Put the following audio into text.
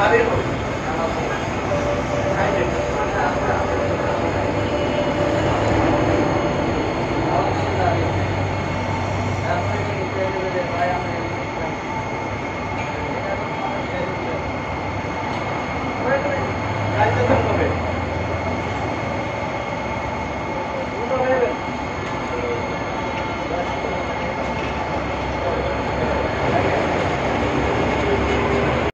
a ver,